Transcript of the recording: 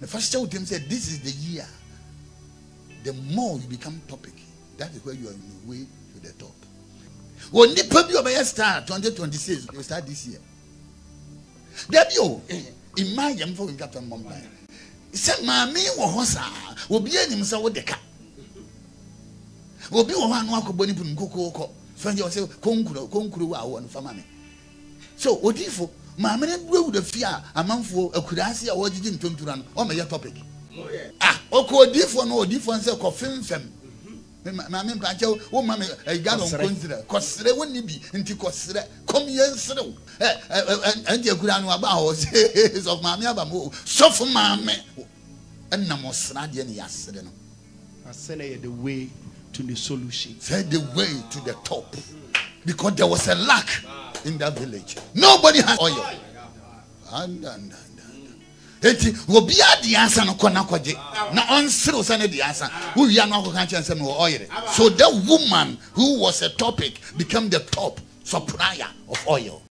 The first child them said, This is the year. The more you become topic, that is where you are on the way to the top. When the people of start 2026, you start this year. Oh, eh, in my young folk in Captain Mumbai. Sɛ maame wɔ hɔ saa obi anim sɛ wode ka obi wɔ hɔ a no akɔbɔ ne punu kokookɔ fɛn yɛ ɔsɛ konkuro konkuro a wɔwɔ no fama me so odifo maame no wura fie a amanfoɔ akuraase a wɔgyegye ntontura no ɔmɛyɛ topic. Ah ɔkɔ odiifo no odiifo no sɛ kɔfemfɛm maame mpakyɛw wo ma me gallon kɔnsirɛ kɔsrɛ wonni bi nti kɔsrɛ kɔm yɛ nserew. Ɛnti akura no aba hɔ sɛ sɔfo maame aba mo sɔfo maame. Ɛnam ɔsra deɛ ne yɛasere no. Asɛnɛ yɛ the way to the solution. Said the way to the top. Because there was a lack in that village. Nobody has oil. And, and, and, eti obiara di ansa no kɔ n'akɔgye na ɔnserew sɛ ne di ansa. Wowia no akɔka kyɛn sɛ mewɔ ɔyere so that woman who was a topic became the top supplier of oil